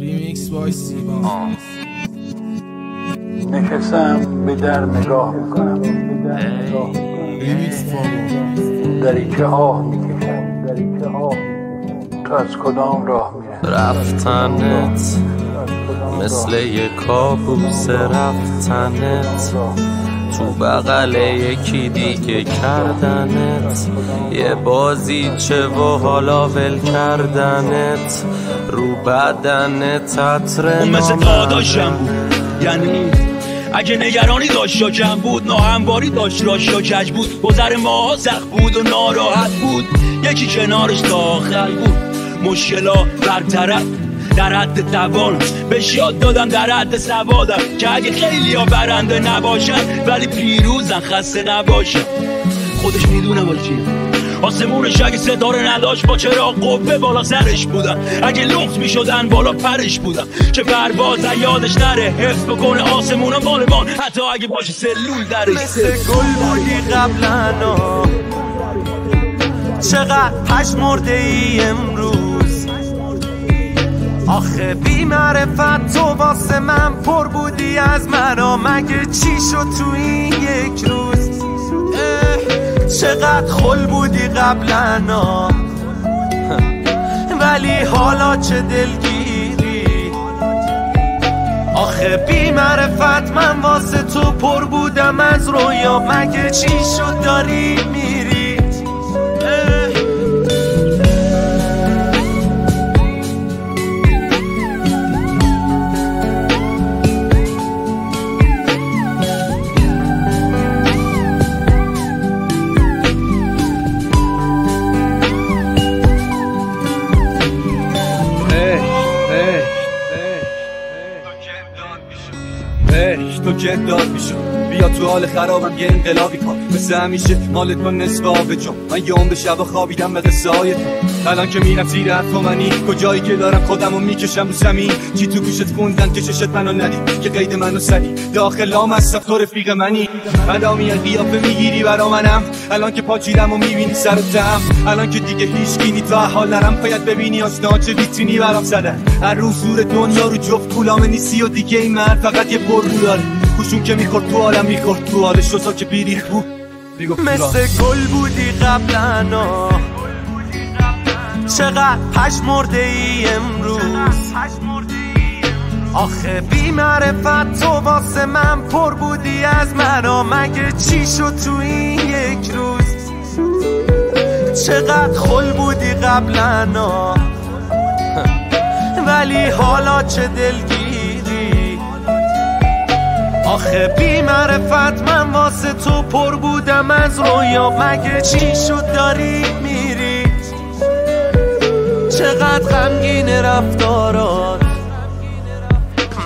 ریمیکس بای سیما. نشستم به در نگاه می‌کنم. ریمیکس فامو دریچه می‌کشم؟ دریچه آه تو از کدام راه میره رفتنت مثل یه کابوس رفتنت. تو بغل یکی دیگه کردنت. یه بازی چه و حالا ول کردنت. رو بدنت عطر اون مثل. داداشم بود. یعنی اگه نگرانی داشت شاکم بود ناهمواری داشت راش و کج بود. گذر ما سخت بود و ناراحت بود. یکی کنارش تا آخر بود. مشکلا برطرف در حد توان بهش یاد دادم در حد سوادم که اگه خیلی ها برنده نباشن ولی پیروزن خسته نباشن. خودش می‌دونه با چیه. آسمونش اگه ستاره نداشت با چرا قبه بالا سرش بودم اگه لخت می‌شدن بالا پرش بودم چه پرواز یادش نره. حفظ بکنه آسمونم بالمان حتی اگه باشه سلول درش مثل گل بودی قبلا چقدر پشمرده ای امروز. آخه بی معرفت تو واسه من پر بودی از مرا مگه چی شد تو این یک روز؟ چقدر خل بودی قبلا. ولی حالا چه دلگیری؟ آخه بی معرفت من واسه تو پر بودم از رویا. مگه چی شد داری میری؟ عشق تو جداد میشم. بیا تو حال خرابم یه انقلابی کن. مثل همیشه مال تو نصف آب من یه عمر شب خوابیدم به قصه الان که میرم زیر تو منی کجایی که دارم خودمو می‌کشم رو زمین. چی تو گوشت خوندن که چشت منو ندید؟ که قید منو سری داخل هم هستم تو رفیق منی. مدامی قیافه می‌گیری برا منم. الان که پاچیدم و می‌بینی سر و الان که دیگه هیچ گینی تو حال نرم باید ببینی آسنا چه ویترینی برام زدن. هر روز زور دنیا رو جفت پولامه نیستی و دیگه این مرد فقط یه پر رو داره گوشون که می‌خورد تو حالم می‌خورد تو حال شوزا که بیری می‌گفت مثل گل بودی قبلا چقدر پشمرده ای امروز. آخه بی معرفت تو واسه من پر بودی از مرا مگه چی شد تو این یک روز؟ چقدر خل بودی قبلا ولی حالا چه دلگیری آخه بی معرفت من واسه تو پر بودم از رویا. مگه چی شد داری میری؟ چقدر غمگین رفتارات.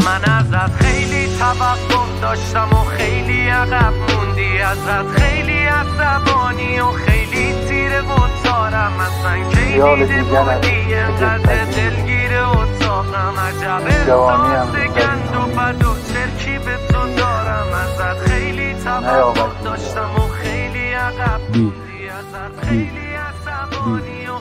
من ازت خیلی توقع داشتم و خیلی عقب موندی. ازت خیلی عصبانی و خیلی تیره و تارم اصلا دیگرت بودی انقدر. دلگیر اتاقم؟ عجب احساس گند و بد توقع. داشتم و خیلی عقب موندی ازت خیلی عصبانی و